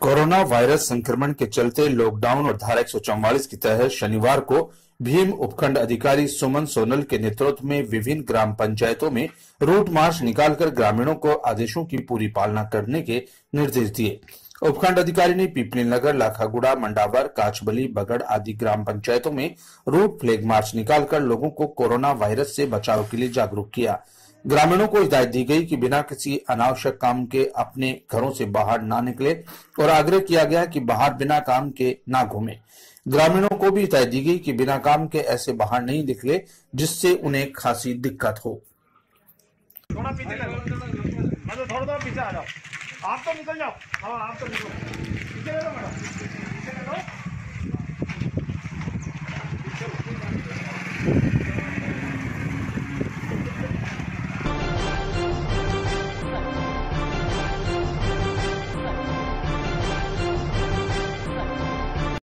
Corona virus संक्रमण के चलते लॉकडाउन और धारा एक के तहत शनिवार को भीम उपखंड अधिकारी सुमन सोनल के नेतृत्व में विभिन्न ग्राम पंचायतों में रूट मार्च निकालकर ग्रामीणों को आदेशों की पूरी पालना करने के निर्देश दिए। उपखंड अधिकारी ने पिपली नगर, लाखागुड़ा, मंडावर काछबली बगड़ आदि ग्राम पंचायतों में रूट फ्लैग मार्च निकालकर लोगों को कोरोना वायरस से बचाव के लिए जागरूक किया। ग्रामीणों को हिदायत दी गई कि बिना किसी अनावश्यक काम के अपने घरों से बाहर ना निकले और आग्रह किया गया कि बाहर बिना काम के ना घूमे। ग्रामीणों को भी हिदायत दी गई कि बिना काम के ऐसे बाहर नहीं निकले, जिससे उन्हें खासी दिक्कत हो। थोड़ा पीछे पीछे आ जाओ आप तो निकल जाओ। हाँ आप तो निकलो। पीछे मैडम।